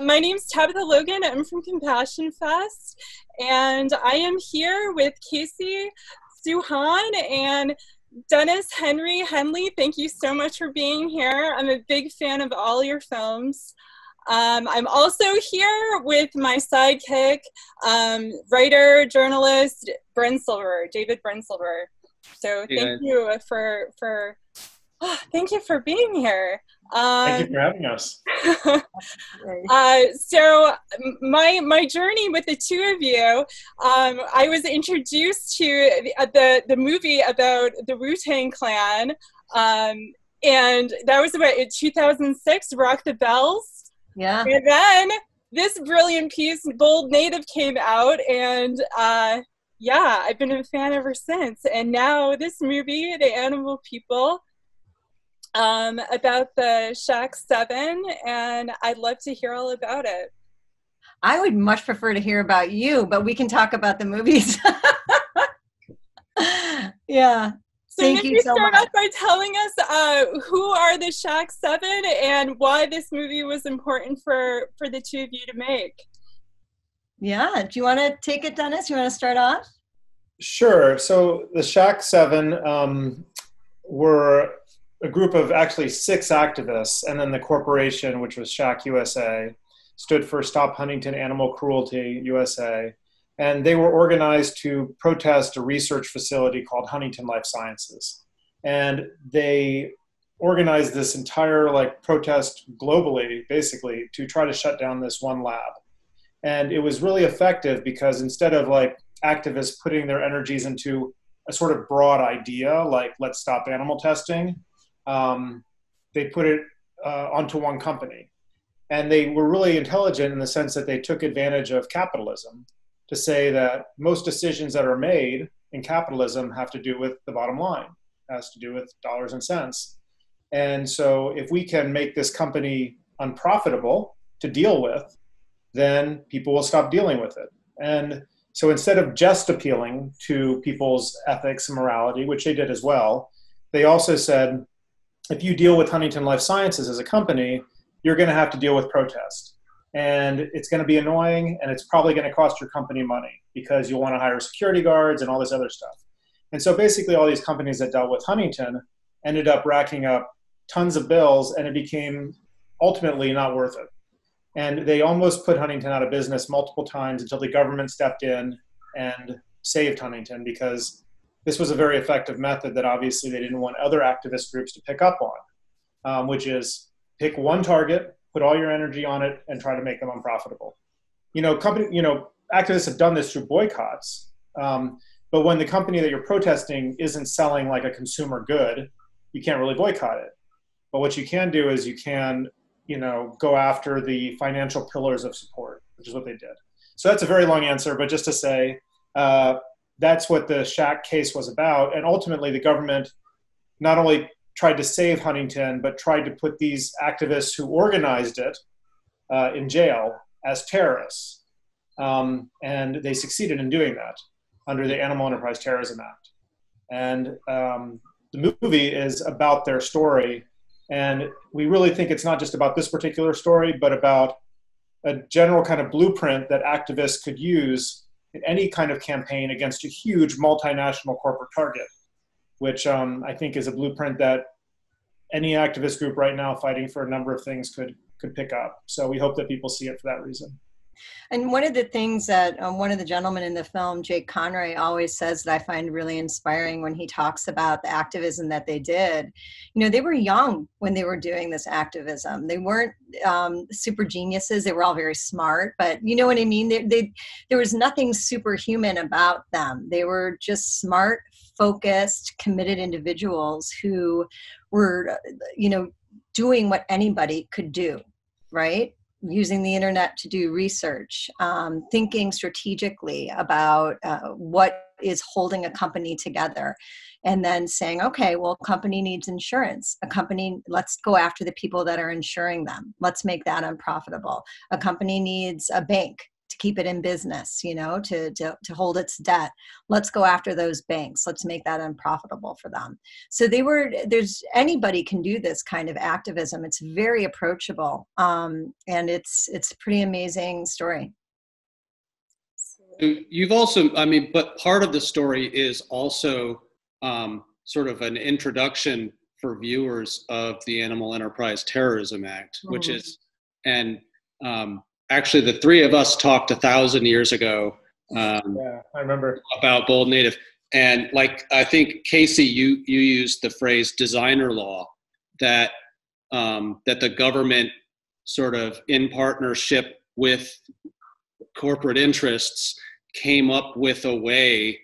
My name's Tabitha Logan. I'm from Compassion Fest, and I am here with Casey Suchan and Denis Henry Hennelly. Thank you so much for being here. I'm a big fan of all your films. Um, I'm also here with my sidekick, um, writer, journalist, Brensilver, David Brensilver. So thank you for for oh, thank you for being here. Um, Thank you for having us. uh, so my my journey with the two of you, um, I was introduced to the, uh, the, the movie about the Wu Tang Clan, um, and that was about 2006. Rock the Bells. Yeah. And then this brilliant piece, Bold Native, came out, and uh, yeah, I've been a fan ever since. And now this movie, The Animal People um, about the SHAC 7, and I'd love to hear all about it. I would much prefer to hear about you, but we can talk about the movies. yeah. So Thank you so start much. off by telling us uh, who are the SHAC Seven and why this movie was important for for the two of you to make. Yeah. Do you want to take it, Denis? You want to start off? Sure. So the SHAC Seven um, were a group of actually six activists, and then the corporation, which was SHAC USA, stood for Stop Huntingdon Animal Cruelty USA. And they were organized to protest a research facility called Huntingdon Life Sciences. And they organized this entire like protest globally, basically, to try to shut down this one lab. And it was really effective because instead of like activists putting their energies into a sort of broad idea like let's stop animal testing um, they put it uh, onto one company. And they were really intelligent in the sense that they took advantage of capitalism to say that most decisions that are made in capitalism have to do with the bottom line, has to do with dollars and cents. And so if we can make this company unprofitable to deal with, then people will stop dealing with it. And so instead of just appealing to people's ethics and morality, which they did as well, they also said, if you deal with Huntingdon Life Sciences as a company, you're going to have to deal with protest. And it's going to be annoying and it's probably going to cost your company money because you'll want to hire security guards and all this other stuff. And so basically, all these companies that dealt with Huntingdon ended up racking up tons of bills and it became ultimately not worth it. And they almost put Huntingdon out of business multiple times until the government stepped in and saved Huntingdon because this was a very effective method that obviously they didn't want other activist groups to pick up on, um, which is pick one target, put all your energy on it, and try to make them unprofitable. You know, company, you know, activists have done this through boycotts. Um, but when the company that you're protesting isn't selling like a consumer good, you can't really boycott it. But what you can do is you can, you know, go after the financial pillars of support, which is what they did. So that's a very long answer, but just to say, uh, that's what the SHAC case was about. And ultimately, the government not only tried to save Huntingdon, but tried to put these activists who organized it uh, in jail as terrorists. Um, and they succeeded in doing that under the Animal Enterprise Terrorism Act. And um, the movie is about their story. And we really think it's not just about this particular story, but about a general kind of blueprint that activists could use in any kind of campaign against a huge multinational corporate target, which um, I think is a blueprint that any activist group right now fighting for a number of things could could pick up. So we hope that people see it for that reason. And one of the things that um, one of the gentlemen in the film, Jake Conroy, always says that I find really inspiring when he talks about the activism that they did. You know, they were young when they were doing this activism. They weren't um, super geniuses. They were all very smart, but you know what I mean. They, they, there was nothing superhuman about them. They were just smart, focused, committed individuals who were, you know, doing what anybody could do. Right using the internet to do research, um, thinking strategically about uh, what is holding a company together, and then saying, okay, well, company needs insurance. A company, let's go after the people that are insuring them. Let's make that unprofitable. A company needs a bank. To keep it in business you know to, to to hold its debt. Let's go after those banks. Let's make that unprofitable for them. So they were there's anybody can do this kind of activism. It's very approachable um, and it's it's a pretty amazing story. You've also i mean but part of the story is also um, sort of an introduction for viewers of the animal enterprise terrorism act mm-hmm. which is and um, actually the three of us talked a thousand years ago. Um, yeah, I remember about Bold Native, and like I think Casey, you you used the phrase designer law that um, that the government sort of in partnership with corporate interests came up with a way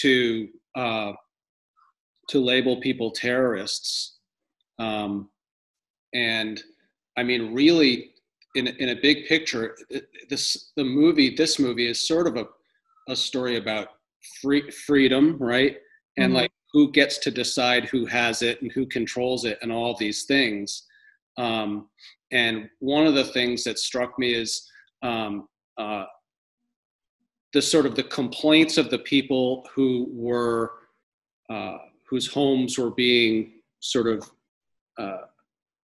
to uh, to label people terrorists um, and i mean really in in a big picture, this the movie this movie is sort of a a story about free freedom, right? And mm-hmm. like who gets to decide who has it and who controls it and all these things. Um, and one of the things that struck me is um, uh, the sort of the complaints of the people who were uh, whose homes were being sort of uh,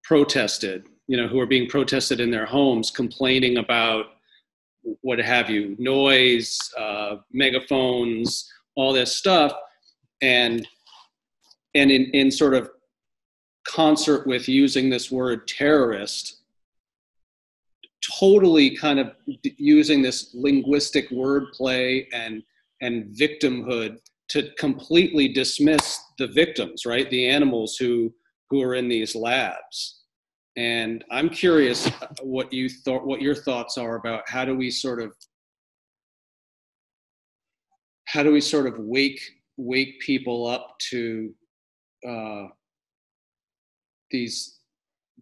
protested you know, who are being protested in their homes, complaining about what have you, noise, uh, megaphones, all this stuff, and and in, in sort of concert with using this word terrorist, totally kind of using this linguistic wordplay and and victimhood to completely dismiss the victims, right? The animals who who are in these labs and i'm curious what you thought what your thoughts are about how do we sort of how do we sort of wake wake people up to uh, these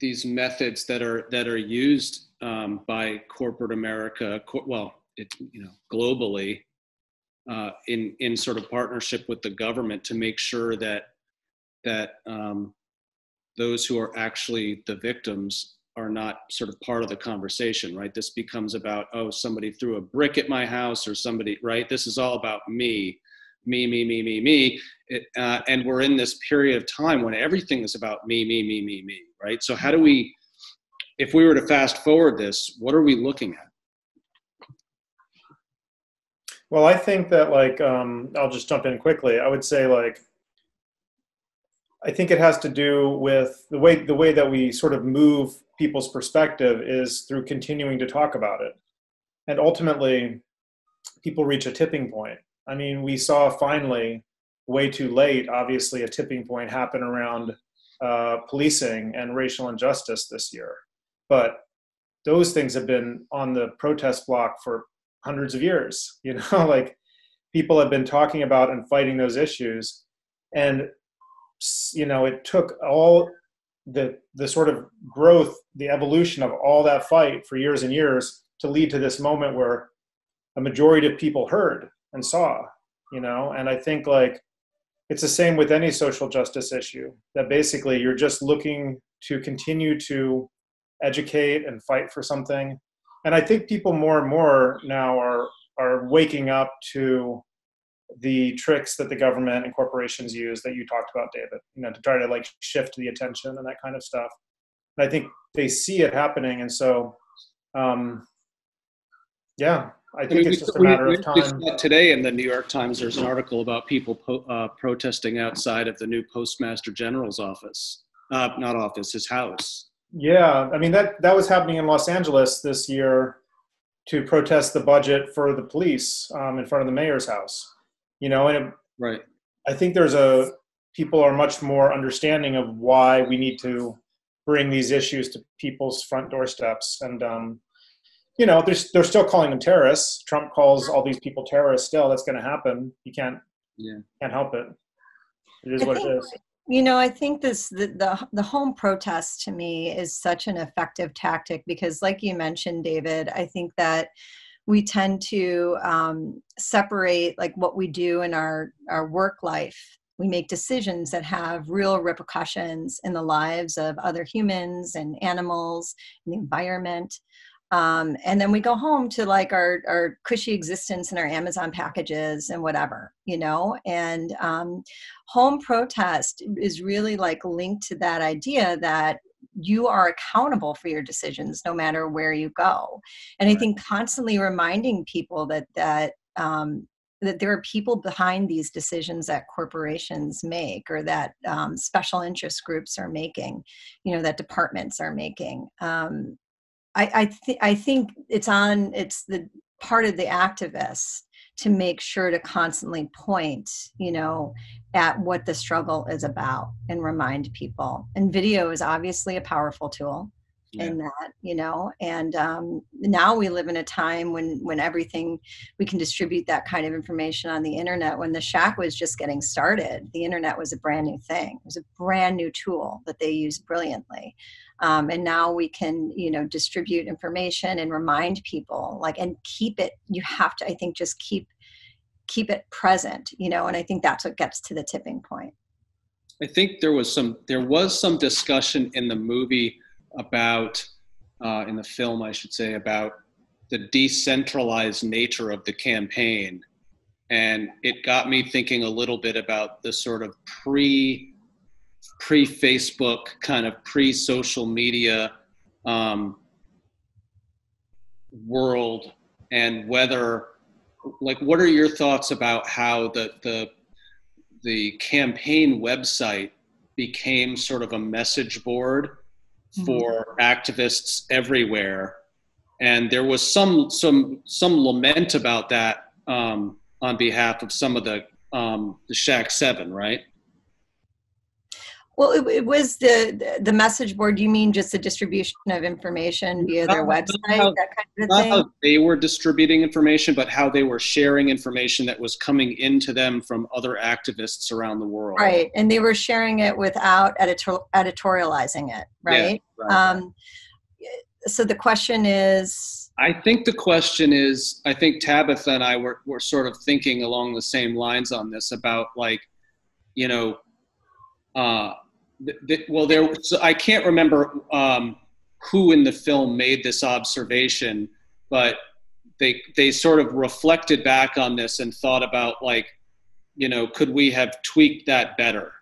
these methods that are that are used um, by corporate America, well, it you know globally, uh, in in sort of partnership with the government to make sure that that um, those who are actually the victims are not sort of part of the conversation, right? This becomes about, oh, somebody threw a brick at my house or somebody, right? This is all about me, me, me, me, me, me. It, uh, and we're in this period of time when everything is about me, me, me, me, me, right? So, how do we, if we were to fast forward this, what are we looking at? Well, I think that, like, um, I'll just jump in quickly. I would say, like, I think it has to do with the way the way that we sort of move people's perspective is through continuing to talk about it. And ultimately people reach a tipping point. I mean, we saw finally way too late obviously a tipping point happen around uh, policing and racial injustice this year. But those things have been on the protest block for hundreds of years, you know, like people have been talking about and fighting those issues and you know it took all the the sort of growth the evolution of all that fight for years and years to lead to this moment where a majority of people heard and saw you know? And i think like it's the same with any social justice issue that basically you're just looking to continue to educate and fight for something. And i think people more and more now are are waking up to the tricks that the government and corporations use that you talked about, David, you know, to try to like shift the attention and that kind of stuff. And I think they see it happening. And so, um, yeah, I think I mean, it's just a matter we, of time. Today in the New York Times, there's an article about people po- uh, protesting outside of the new Postmaster General's office, uh, not office, his house. Yeah, I mean that that was happening in Los Angeles this year to protest the budget for the police um, in front of the mayor's house you know and it, right. I think there's a people are much more understanding of why we need to bring these issues to people's front doorsteps. And um, you know they're, they're still calling them terrorists. Trump calls all these people terrorists still. That's going to happen. You can't yeah. can't help it. It is I what think, it is. You know i think this the, the the home protest to me is such an effective tactic because like you mentioned david i think that we tend to um, separate like what we do in our our work life. We make decisions that have real repercussions in the lives of other humans and animals and the environment. Um, and then we go home to like our, our cushy existence and our amazon packages and whatever you know? And um, home protest is really like linked to that idea that you are accountable for your decisions no matter where you go. And i think constantly reminding people that that um, that there are people behind these decisions that corporations make or that um, special interest groups are making you know that departments are making. Um, i I, th- I think it's on it's the part of the activists to make sure to constantly point you know at what the struggle is about and remind people. And video is obviously a powerful tool yeah. in that you know and um, now we live in a time when when everything we can distribute that kind of information on the internet when the shack was just getting started the internet was a brand new thing it was a brand new tool that they used brilliantly um, and now we can you know distribute information and remind people like and keep it you have to i think just keep keep it present you know and i think that's what gets to the tipping point i think there was some there was some discussion in the movie about uh, in the film i should say about the decentralized nature of the campaign. And it got me thinking a little bit about the sort of pre pre facebook kind of pre social media um, world and whether like what are your thoughts about how the the the campaign website became sort of a message board mm-hmm. for activists everywhere and there was some some some lament about that um, on behalf of some of the um, the SHAC Seven, right? Well, it, it, was the the message board. You mean just the distribution of information via their not, website, how, that kind of not thing? How they were distributing information, but how they were sharing information that was coming into them from other activists around the world. Right, and they were sharing it without editor, editorializing it. Right. Yeah, right. Um, so the question is. I think the question is. I think Tabitha and I were were sort of thinking along the same lines on this about like, you know. Uh, well, there. So I can't remember um, who in the film made this observation, but they they sort of reflected back on this and thought about like, you know, could we have tweaked that better?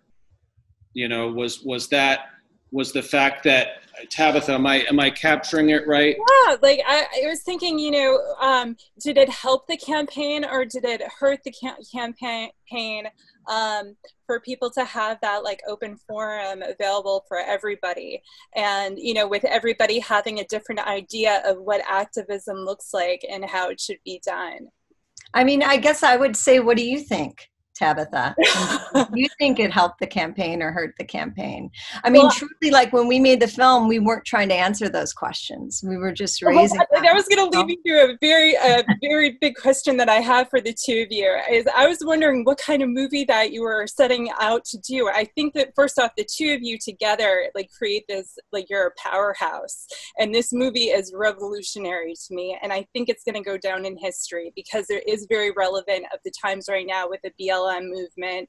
You know, was was that was the fact that Tabitha, am I am I capturing it right? Yeah, like I, I was thinking, you know, um, did it help the campaign or did it hurt the cam- campaign um, for people to have that like open forum available for everybody? And you know, with everybody having a different idea of what activism looks like and how it should be done. I mean, I guess I would say, what do you think? Tabitha? you think it helped the campaign or hurt the campaign? I mean, well, truly, like when we made the film, we weren't trying to answer those questions. We were just oh, raising. Well, that was going to lead me to a very, a very big question that I have for the two of you. Is I was wondering what kind of movie that you were setting out to do. I think that first off, the two of you together like create this like you're a powerhouse, and this movie is revolutionary to me, and I think it's going to go down in history because it is very relevant of the times right now with the BLM BLM movement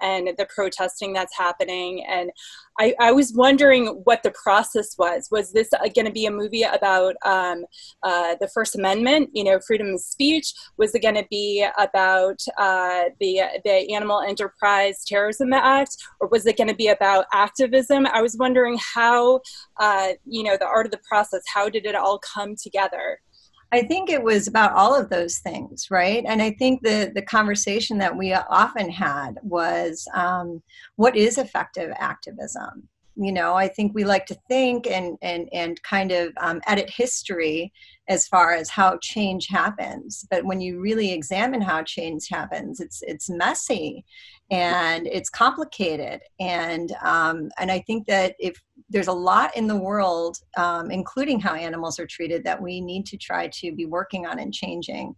and the protesting that's happening. And I, I was wondering what the process was. Was this going to be a movie about um, uh, the First Amendment, you know, freedom of speech? Was it going to be about uh, the the Animal Enterprise Terrorism Act, or was it going to be about activism? I was wondering how, uh, you know, the art of the process. How did it all come together? I think it was about all of those things, right? And I think the the conversation that we often had was, um, what is effective activism? You know, I think we like to think and and and kind of um, edit history as far as how change happens. But when you really examine how change happens, it's it's messy and it's complicated. And um, and i think that if there's a lot in the world um, including how animals are treated that we need to try to be working on and changing.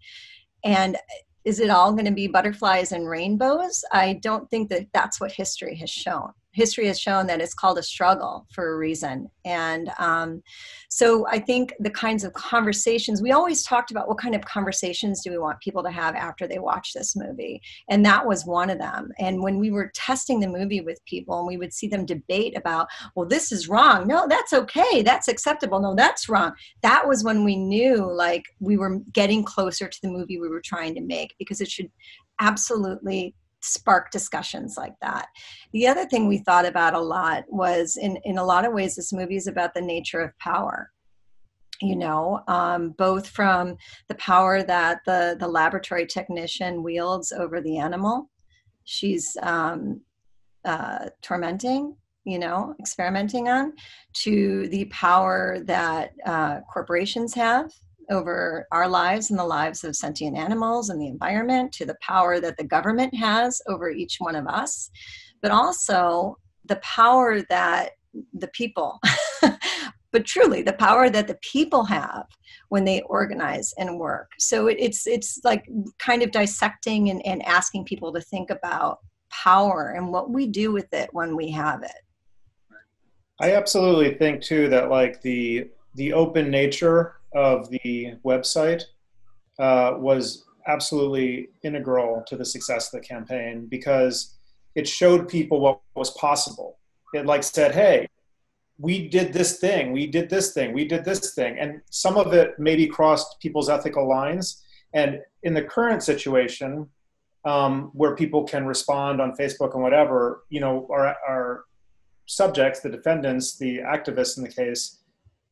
And is it all going to be butterflies and rainbows? I don't think that that's what history has shown history has shown that it's called a struggle for a reason. And um, so I think the kinds of conversations we always talked about what kind of conversations do we want people to have after they watch this movie? And that was one of them. And when we were testing the movie with people and we would see them debate about, well, this is wrong. No, that's okay. That's acceptable. No, that's wrong. That was when we knew like we were getting closer to the movie we were trying to make because it should absolutely spark discussions like that. The other thing we thought about a lot was in, in a lot of ways, this movie is about the nature of power. You know, um, both from the power that the, the laboratory technician wields over the animal, she's um, uh, tormenting, you know, experimenting on, to the power that uh, corporations have over our lives and the lives of sentient animals and the environment to the power that the government has over each one of us, but also the power that the people, but truly the power that the people have when they organize and work. So it, it's it's like kind of dissecting and, and asking people to think about power and what we do with it when we have it. I absolutely think too that like the the open nature of the website uh, was absolutely integral to the success of the campaign because it showed people what was possible. It like said, "Hey, we did this thing, we did this thing, we did this thing," and some of it maybe crossed people's ethical lines. And in the current situation, um, where people can respond on Facebook and whatever, you know, our, our subjects, the defendants, the activists in the case,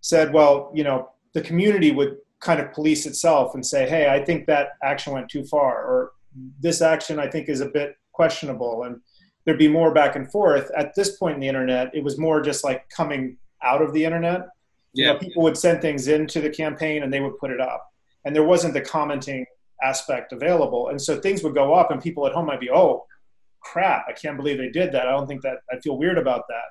said, well, you know, the community would kind of police itself and say, hey, I think that action went too far, or this action I think is a bit questionable. And there'd be more back and forth. At this point in the internet, it was more just like coming out of the internet. Yeah. You know, people would send things into the campaign and they would put it up. And there wasn't the commenting aspect available. And so things would go up and people at home might be, oh, crap, I can't believe they did that. I don't think that I feel weird about that,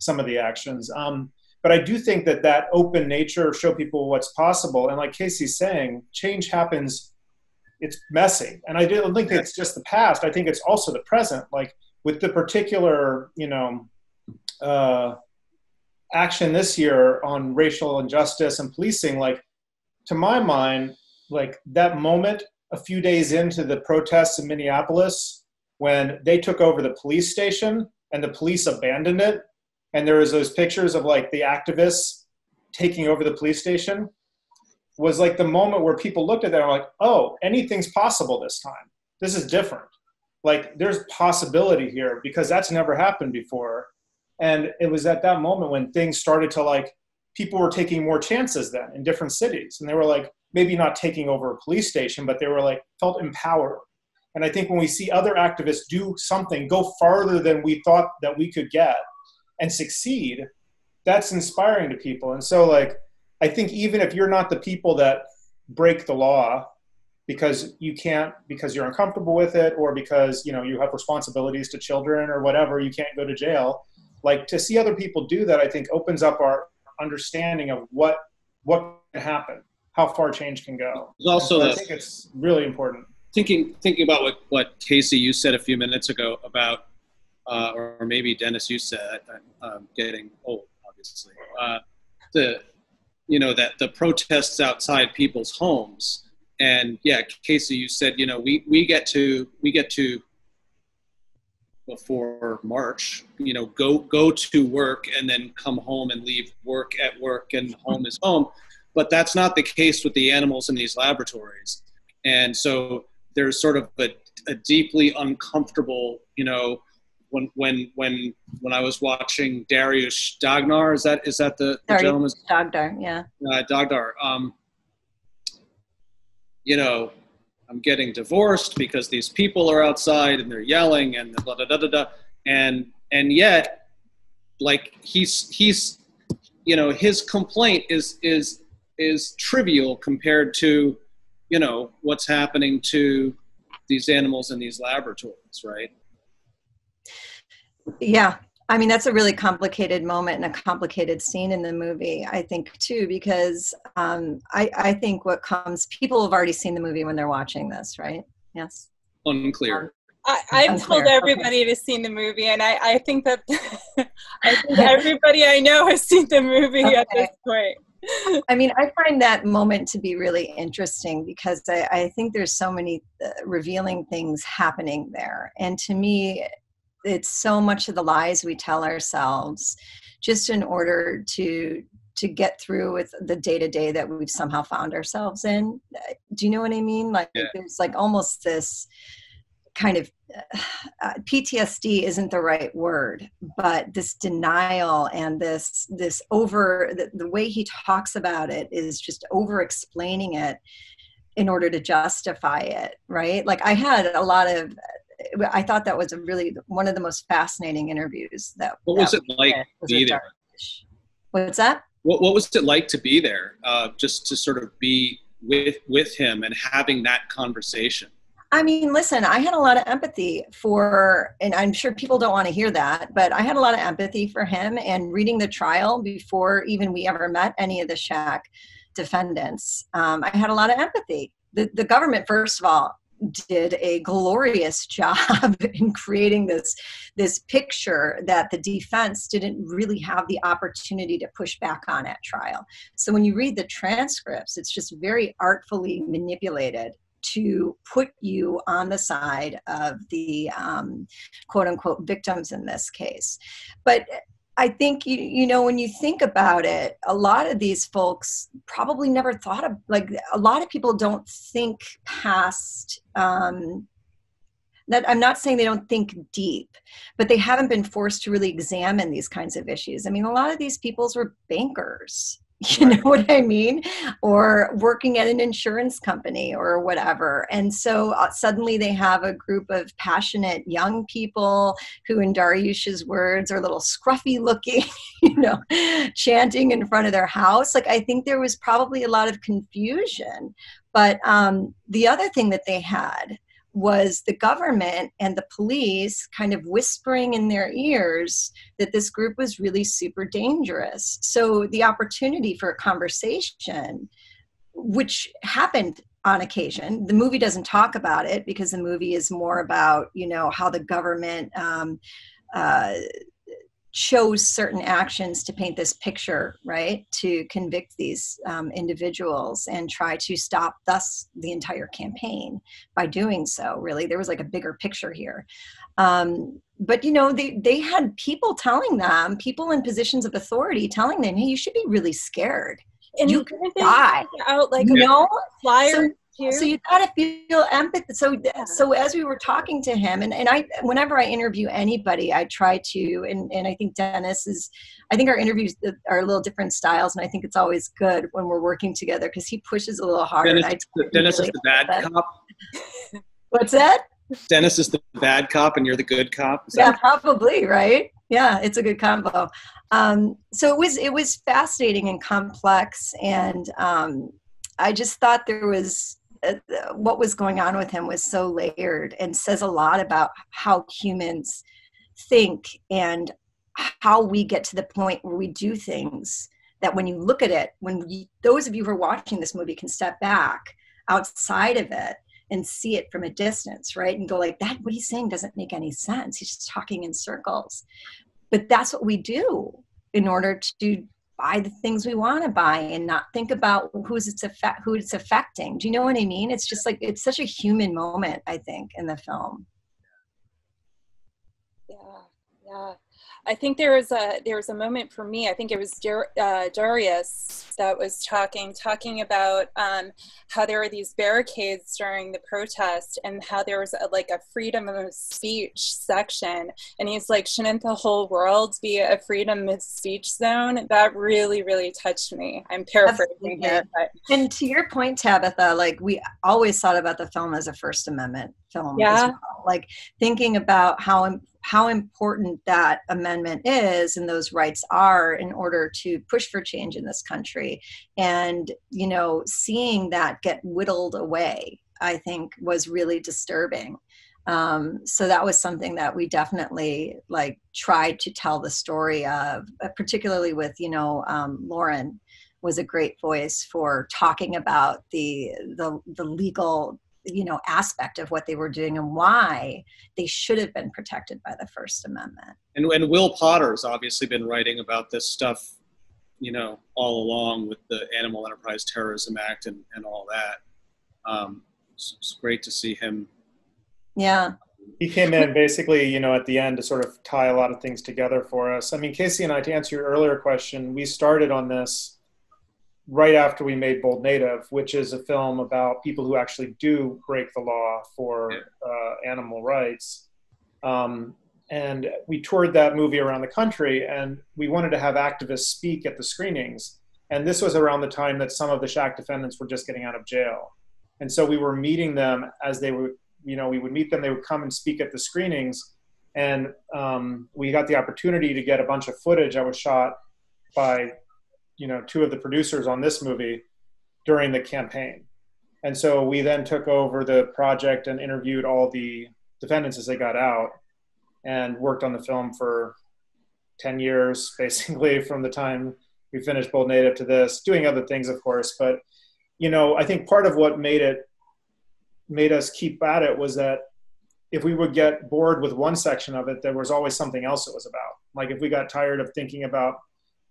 some of the actions. Um, but I do think that that open nature show people what's possible. And like Casey's saying, change happens. It's messy, and I don't think it's just the past. I think it's also the present. Like with the particular, you know, uh, action this year on racial injustice and policing. Like to my mind, like that moment a few days into the protests in Minneapolis when they took over the police station and the police abandoned it and there was those pictures of like the activists taking over the police station was like the moment where people looked at that and were like, oh, anything's possible this time. This is different. Like there's possibility here because that's never happened before. And it was at that moment when things started to like people were taking more chances then in different cities. And they were like maybe not taking over a police station, but they were like felt empowered. And I think when we see other activists do something, go farther than we thought that we could get, and succeed, that's inspiring to people. And so, like, I think even if you're not the people that break the law because you can't because you're uncomfortable with it or because you know you have responsibilities to children or whatever you can't go to jail like to see other people do that i think opens up our understanding of what what can happen how far change can go also so i think it's really important thinking thinking about what what casey you said a few minutes ago about uh, or maybe Denis, you said, I'm getting old, obviously. Uh, the, you know, that the protests outside people's homes, and yeah, Casey, you said, you know, we we get to we get to before March, you know, go go to work and then come home and leave work at work and home is home. But that's not the case with the animals in these laboratories, and so there's sort of a, a deeply uncomfortable, you know, when when when when I was watching Darius Dagnar. Is that is that the, the gentleman's Dagdar? Yeah. Uh, Dagdar. Um, you know, I'm getting divorced because these people are outside and they're yelling and da da da da da, and and yet, like he's he's, you know, his complaint is is is trivial compared to, you know, what's happening to these animals in these laboratories, right? Yeah. I mean, that's a really complicated moment and a complicated scene in the movie, I think, too, because um, I, I think what comes, people have already seen the movie when they're watching this, right? Yes. Unclear. Um, I, have told everybody okay. to see the movie, and I, I think that I think everybody I know has seen the movie okay. at this point. I mean, I find that moment to be really interesting because I, I think there's so many uh, revealing things happening there. And to me, it's so much of the lies we tell ourselves just in order to to get through with the day to day that we've somehow found ourselves in. Do you know what I mean? Like yeah. there's like almost this kind of uh, PTSD isn't the right word, but this denial and this this over the, the way he talks about it is just over explaining it in order to justify it, right? Like I had a lot of I thought that was a really one of the most fascinating interviews that What was that it like to be there? What's that? What what was it like to be there? Uh, just to sort of be with with him and having that conversation I mean, listen, I had a lot of empathy for, and I'm sure people don't want to hear that, but I had a lot of empathy for him and reading the trial before even we ever met any of the SHAC defendants. Um, I had a lot of empathy. The, the government, first of all, did a glorious job in creating this this picture that the defense didn't really have the opportunity to push back on at trial. So when you read the transcripts, it's just very artfully manipulated to put you on the side of the um, quote unquote victims in this case. But I think you you know when you think about it, a lot of these folks probably never thought of like a lot of people don't think past. Um, that I'm not saying they don't think deep, but they haven't been forced to really examine these kinds of issues. I mean, a lot of these peoples were bankers you know what i mean? Or working at an insurance company or whatever. And so uh, suddenly they have a group of passionate young people who in dariush's words are a little scruffy looking you know chanting in front of their house. Like i think there was probably a lot of confusion. But um, the other thing that they had was the government and the police kind of whispering in their ears that this group was really super dangerous. So the opportunity for a conversation, which happened on occasion, the movie doesn't talk about it because the movie is more about you know how the government um, uh, chose certain actions to paint this picture, right? To convict these um, individuals and try to stop thus the entire campaign by doing so. Really, there was like a bigger picture here. Um, but you know, they they had people telling them, people in positions of authority, telling them, "Hey, you should be really scared. And you could die." Out like know, flyers. So, so you got to feel empathy. So, so as we were talking to him, and, and I, whenever I interview anybody, I try to, and, and I think Denis is, I think our interviews are a little different styles, and I think it's always good when we're working together because he pushes a little harder. Denis, Denis is the bad cop. What's that? Denis is the bad cop, and you're the good cop. Yeah, probably right. Yeah, it's a good combo. Um, so it was it was fascinating and complex, and um, I just thought there was what was going on with him was so layered and says a lot about how humans think and how we get to the point where we do things that when you look at it when we, those of you who are watching this movie can step back outside of it and see it from a distance right? And go like that what he's saying doesn't make any sense. He's just talking in circles. But that's what we do in order to buy the things we want to buy and not think about who's it's who it's affecting. Do you know what I mean? It's just like it's such a human moment, I think, in the film. Yeah, yeah. I think there was a there was a moment for me. I think it was Dar- uh, Darius that was talking talking about um, how there were these barricades during the protest and how there was a, like a freedom of speech section. And he's like, shouldn't the whole world be a freedom of speech zone? That really really touched me. I'm paraphrasing here, but. and to your point, Tabitha, like we always thought about the film as a First Amendment film. Yeah. Well. Like thinking about how how important that amendment is and those rights are in order to push for change in this country. And you know seeing that get whittled away i think was really disturbing. Um, so that was something that we definitely like tried to tell the story of uh, particularly with you know um, lauren was a great voice for talking about the the, the legal you know aspect of what they were doing and why they should have been protected by the first amendment. And, and will potter's obviously been writing about this stuff you know all along with the animal enterprise terrorism act and, and all that. Um, it's, it's great to see him. Yeah. He came in basically you know at the end to sort of tie a lot of things together for us. I mean casey and i to answer your earlier question we started on this right after we made Bold Native, which is a film about people who actually do break the law for uh, animal rights. Um, and we toured that movie around the country, and we wanted to have activists speak at the screenings. And this was around the time that some of the SHAC defendants were just getting out of jail. And so we were meeting them as they were, you know, we would meet them, they would come and speak at the screenings. And um, we got the opportunity to get a bunch of footage that was shot by you know two of the producers on this movie during the campaign. And so we then took over the project and interviewed all the defendants as they got out and worked on the film for 10 years basically from the time we finished bold native to this doing other things of course. But you know i think part of what made it made us keep at it was that if we would get bored with one section of it there was always something else it was about. Like if we got tired of thinking about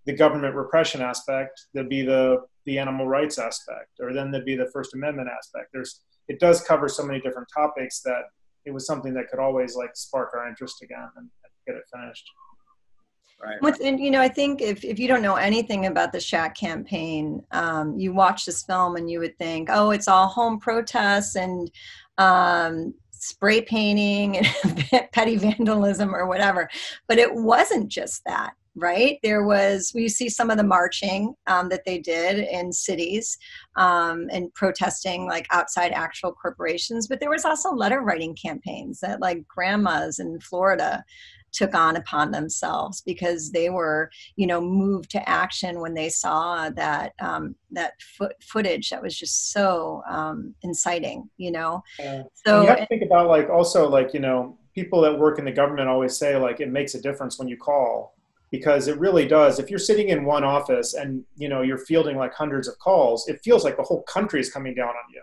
the government repression aspect, there'd be the the animal rights aspect, or then there'd be the First Amendment aspect. There's it does cover so many different topics that it was something that could always like spark our interest again and, and get it finished. Right. and you know, I think if, if you don't know anything about the SHAC campaign, um, you watch this film and you would think, oh, it's all home protests and um, spray painting and petty vandalism or whatever. But it wasn't just that right? There was we see some of the marching um, that they did in cities um, and protesting like outside actual corporations but there was also letter writing campaigns that like grandmas in florida took on upon themselves because they were you know moved to action when they saw that um, that fo- footage that was just so um, inciting you know? Yeah. so you have to think about like also like you know people that work in the government always say like it makes a difference when you call because it really does. If you're sitting in one office and you know you're fielding like hundreds of calls it feels like the whole country is coming down on you.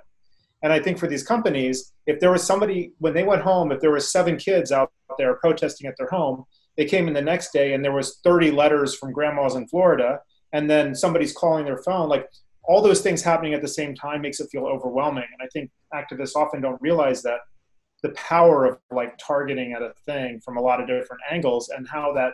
And i think for these companies if there was somebody when they went home if there was seven kids out there protesting at their home they came in the next day and there was 30 letters from grandmas in florida and then somebody's calling their phone like all those things happening at the same time makes it feel overwhelming. And i think activists often don't realize that the power of like targeting at a thing from a lot of different angles and how that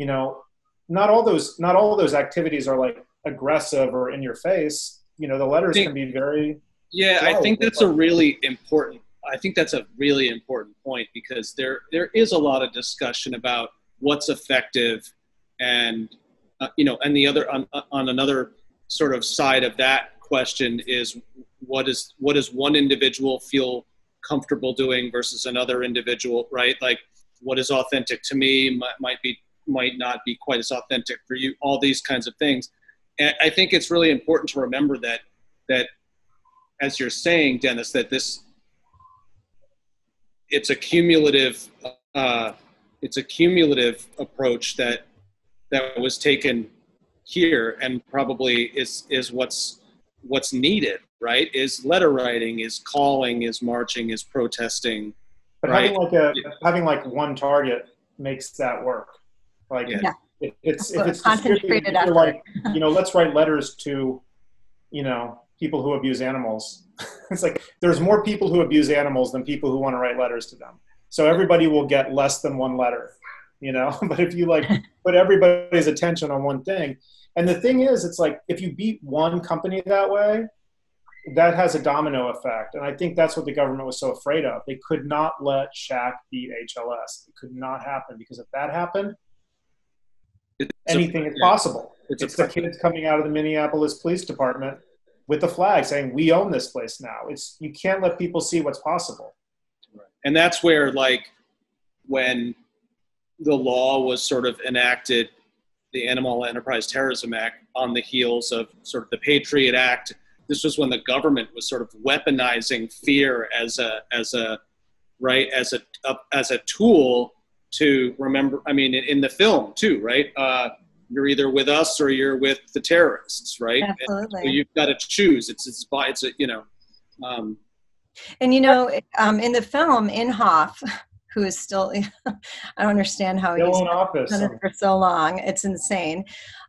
you know not all those not all those activities are like aggressive or in your face. You know the letters think, can be very yeah i think that's a really important i think that's a really important point because there there is a lot of discussion about what's effective and uh, you know and the other on, on another sort of side of that question is what is what does one individual feel comfortable doing versus another individual right? Like what is authentic to me might, might be might not be quite as authentic for you all these kinds of things. And i think it's really important to remember that that as you're saying dennis that this it's a cumulative uh, it's a cumulative approach that that was taken here and probably is is what's what's needed right? Is letter writing is calling is marching is protesting but right? having like a having like one target makes that work like yeah. it, it's if it's concentrated effort. like you know, let's write letters to, you know, people who abuse animals. it's like there's more people who abuse animals than people who want to write letters to them. So everybody will get less than one letter, you know. but if you like put everybody's attention on one thing, and the thing is, it's like if you beat one company that way, that has a domino effect. And I think that's what the government was so afraid of. They could not let SHAC beat HLS. It could not happen because if that happened, it's anything is possible. It's, it's the kids coming out of the Minneapolis Police Department with the flag saying, "We own this place now." It's you can't let people see what's possible. And that's where, like, when the law was sort of enacted, the Animal Enterprise Terrorism Act, on the heels of sort of the Patriot Act. This was when the government was sort of weaponizing fear as a as a right as a, a as a tool to remember. I mean, in, the film too, right? Uh, you're either with us or you're with the terrorists, right? Absolutely. So you've got to choose. It's it's by it's a you know. Um, And you know, um, in the film, Inhofe, who is still, I don't understand how Still he's in office. for so long. It's insane.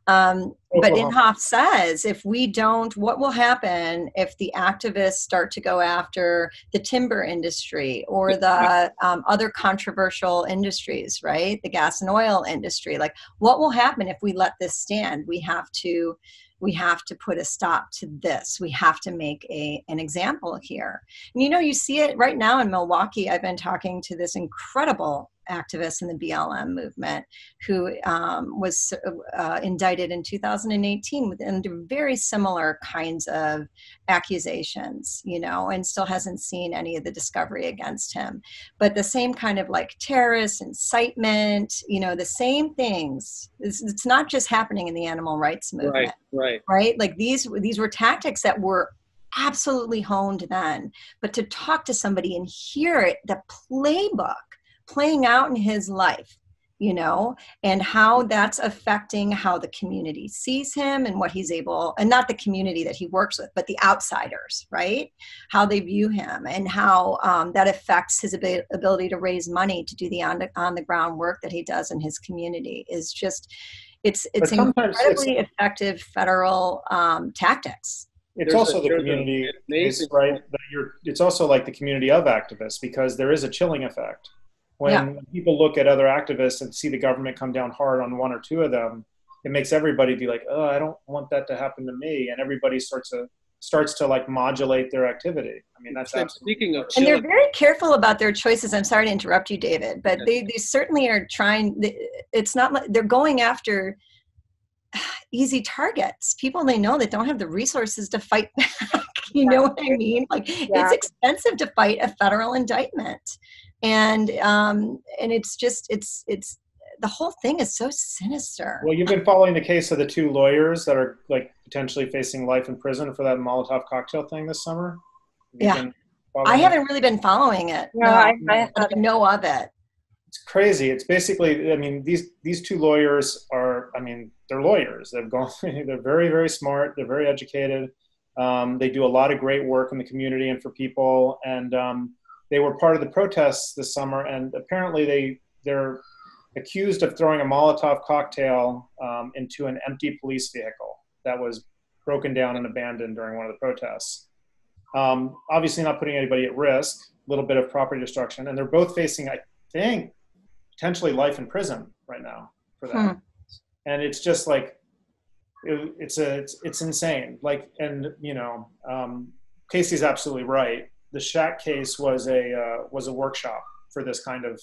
Um, but. Inhofe says if we don't, what will happen if the activists start to go after the timber industry or the um, other controversial industries, right? The gas and oil industry. Like, what will happen if we let this stand? We have to. We have to put a stop to this. We have to make a an example here. And you know, you see it right now in Milwaukee. I've been talking to this incredible activist in the BLM movement who um, was uh, indicted in 2018 with under very similar kinds of accusations, you know, and still hasn't seen any of the discovery against him. But the same kind of like terrorist incitement, you know, the same things. It's, it's not just happening in the animal rights movement, Right, right. right? Like these these were tactics that were absolutely honed then. But to talk to somebody and hear it, the playbook playing out in his life you know and how that's affecting how the community sees him and what he's able and not the community that he works with but the outsiders right how they view him and how um, that affects his abi- ability to raise money to do the on, on the ground work that he does in his community is just it's it's sometimes it's- incredibly effective federal um, tactics It's There's also a- the community, amazing- is, right? That you're, it's also like the community of activists because there is a chilling effect. When Yeah. people look at other activists and see the government come down hard on one or two of them, it makes everybody be like, "Oh, I don't want that to happen to me," and everybody starts to starts to like modulate their activity. I mean, that's And absolutely. speaking of and they're very careful about their choices i'm sorry to interrupt you david but they, they certainly are trying it's not like they're going after easy targets people they know that don't have the resources to fight back you know what i mean like Yeah. it's expensive to fight a federal indictment and um and it's just it's it's the whole thing is so sinister Well, you've been following the case of the two lawyers that are like potentially facing life in prison for that Molotov cocktail thing this summer. Have Yeah. i haven't really been following it No, I, I but I know of it it's crazy. It's basically, I mean, these these two lawyers are, I mean, they're lawyers. They've gone, they're very very smart. They're very educated. Um, they do a lot of great work in the community and for people. And um, they were part of the protests this summer. And apparently, they they're accused of throwing a Molotov cocktail um, into an empty police vehicle that was broken down and abandoned during one of the protests. Um, obviously, not putting anybody at risk. A little bit of property destruction, and they're both facing, I think, potentially life in prison right now for that. Hmm. And it's just like it, it's a it's, it's insane. Like, and you know, um, Casey's absolutely right. The SHAC case was a uh, was a workshop for this kind of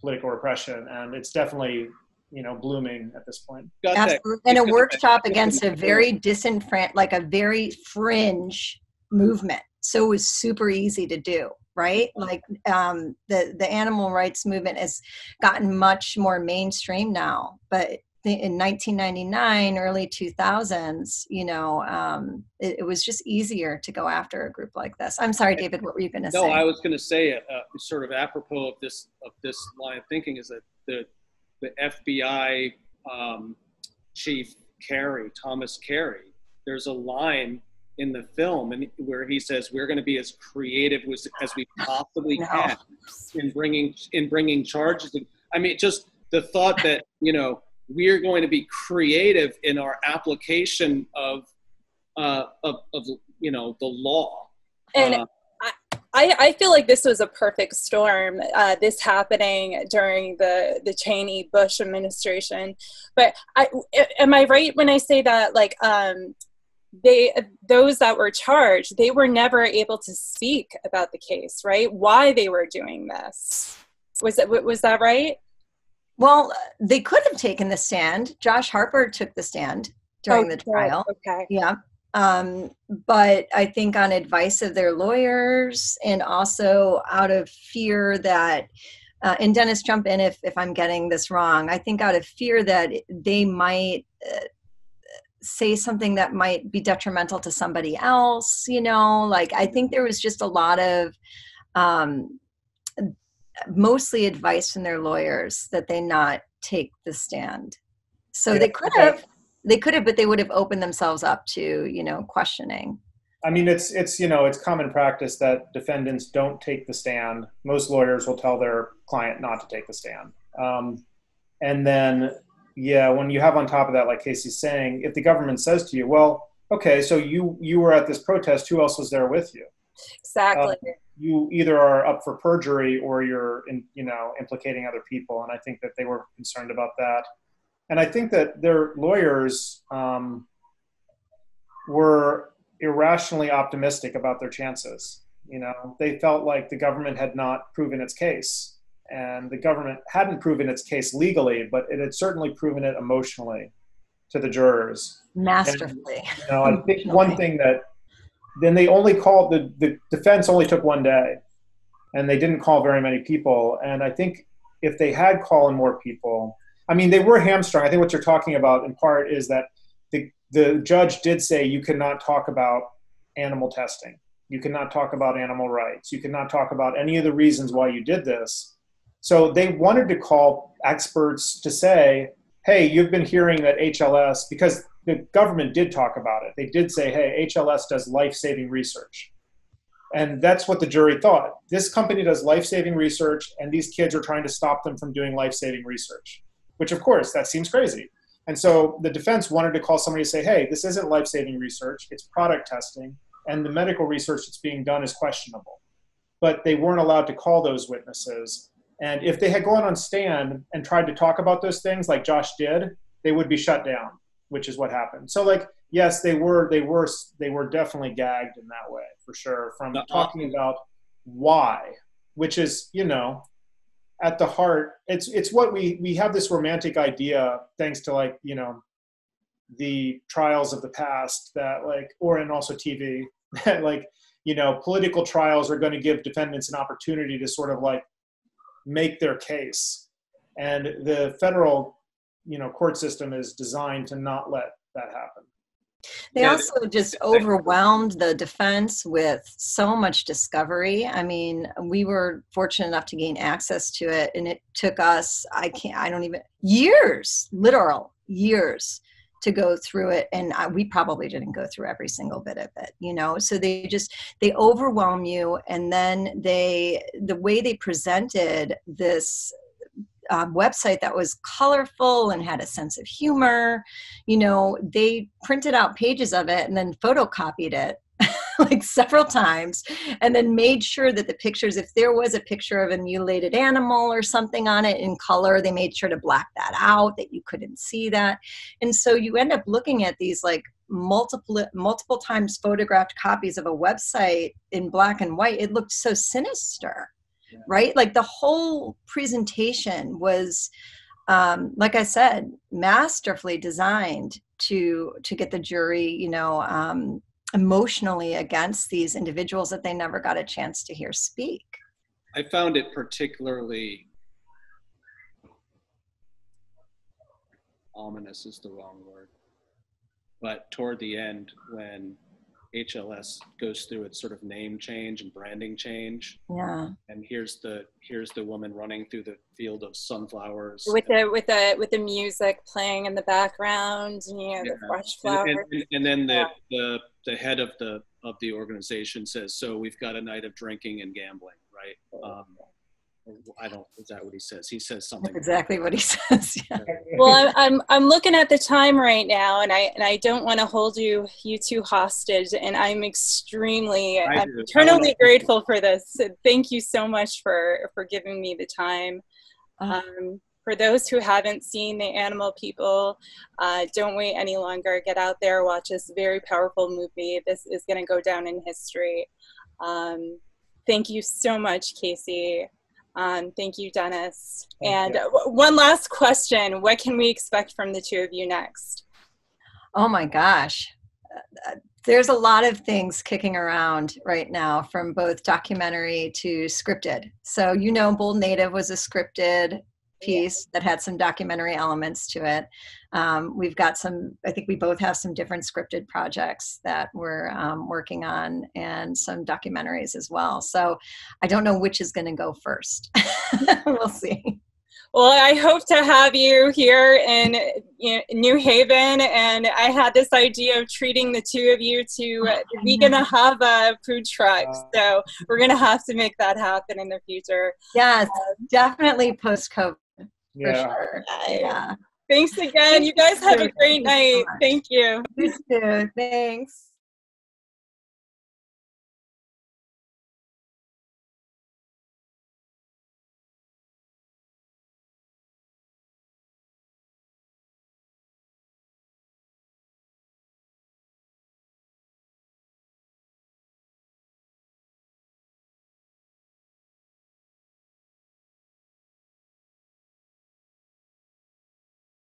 political repression, and it's definitely you know blooming at this point. got that Absolutely. And a workshop against a very disenfranchised, like a very fringe movement. So it was super easy to do, right? Like um, the the animal rights movement has gotten much more mainstream now, but the- in 1999, early 2000s, you know, um, it, it was just easier to go after a group like this. I'm sorry, David. What were you going to say? No. I was going to say, uh, sort of apropos of this of this line of thinking, is that the the FBI um, chief Carey, Thomas Carey, there's a line in the film and where he says we're going to be as creative as, as we possibly No. can in bringing in bringing charges. I mean, just the thought that you know we're going to be creative in our application of uh, of, of you know the law. And Uh, I, I feel like this was a perfect storm. Uh, this happening during the the Cheney Bush administration. But I, am I right when I say that like um, they those that were charged they were never able to speak about the case, right? Why they were doing this was that was that right? Well, they could have taken the stand. Josh Harper took the stand during the trial. Okay. Yeah. Um, but I think on advice of their lawyers and also out of fear that, uh, and Denis, jump in if, if I'm getting this wrong. I think out of fear that they might uh, say something that might be detrimental to somebody else, you know, like I think there was just a lot of, um, mostly advice from their lawyers that they not take the stand. So Yeah, they could okay. have, they could have, but they would have opened themselves up to, you know, questioning. I mean, it's it's you know it's common practice that defendants don't take the stand. Most lawyers will tell their client not to take the stand, um, and then yeah, when you have on top of that, like Casey's saying, if the government says to you, "Well, okay, so you you were at this protest, who else was there with you?" Exactly. Um, you either are up for perjury or you're in, you know implicating other people, and I think that they were concerned about that, and I think that their lawyers um, were irrationally optimistic about their chances. You know, they felt like the government had not proven its case, and the government hadn't proven its case legally, but it had certainly proven it emotionally to the jurors. Masterfully. And, you know, I think one thing that then they only called the the defense only took one day, and they didn't call very many people. And I think if they had called more people, I mean, they were hamstrung. I think what you're talking about in part is that the, the judge did say you cannot talk about animal testing. You cannot talk about animal rights. You cannot talk about any of the reasons why you did this. So they wanted to call experts to say, hey, you've been hearing that HLS, because the government did talk about it. They did say, hey, HLS does life saving research. And that's what the jury thought. This company does life saving research, and these kids are trying to stop them from doing life saving research, which, of course, that seems crazy. And so the defense wanted to call somebody to say, hey, this isn't life saving research, it's product testing, and the medical research that's being done is questionable. But they weren't allowed to call those witnesses. And if they had gone on stand and tried to talk about those things like Josh did, they would be shut down, which is what happened. So like yes, they were they were they were definitely gagged in that way for sure from talking about why, which is, you know, at the heart it's it's what we we have this romantic idea thanks to like you know the trials of the past that like or and also tv that like you know political trials are going to give defendants an opportunity to sort of like make their case and the federal you know court system is designed to not let that happen. They yeah, also just overwhelmed the defense with so much discovery. I mean, we were fortunate enough to gain access to it, and it took us, I can't, I don't even, years, literal years to go through it and I, we probably didn't go through every single bit of it you know? So they just they overwhelm you and then they the way they presented this um, website that was colorful and had a sense of humor. You know, they printed out pages of it and then photocopied it like several times and then made sure that the pictures if there was a picture of a mutilated animal or something on it in color they made sure to black that out that you couldn't see that. And so you end up looking at these like multiple multiple times photographed copies of a website in black and white. It looked so sinister right? Like the whole presentation was um, like i said masterfully designed to to get the jury you know um, emotionally against these individuals that they never got a chance to hear speak. I found it particularly ominous is the wrong word but toward the end when HLS goes through its sort of name change and branding change. Yeah. And here's the here's the woman running through the field of sunflowers with the with the with the music playing in the background, you know, yeah. the fresh flowers. And, and, and then the, yeah. the the head of the of the organization says, "So we've got a night of drinking and gambling, right?" Um, I don't. Is that what he says? He says something. That's exactly what he says. Yeah. Well, I'm, I'm I'm looking at the time right now, and I and I don't want to hold you you two hostage, and I'm extremely I I'm eternally grateful for this. Thank you so much for for giving me the time. Uh-huh. Um, for those who haven't seen the Animal People, uh, don't wait any longer. Get out there, watch this very powerful movie. This is going to go down in history. Um, thank you so much, Casey. Um, thank you, Denis. Thank and you. one last question What can we expect from the two of you next? Oh my gosh. Uh, there's a lot of things kicking around right now from both documentary to scripted. So, you know, Bold Native was a scripted piece that had some documentary elements to it. Um, we've got some, I think we both have some different scripted projects that we're um, working on and some documentaries as well. So I don't know which is going to go first. we'll see. Well, I hope to have you here in New Haven, and I had this idea of treating the two of you to uh, we gonna have a food truck, so we're gonna have to make that happen in the future. Yes, definitely post COVID. Yeah. Sure. Yeah. Thanks again. You guys have a great night. Thank you. You too. Thanks.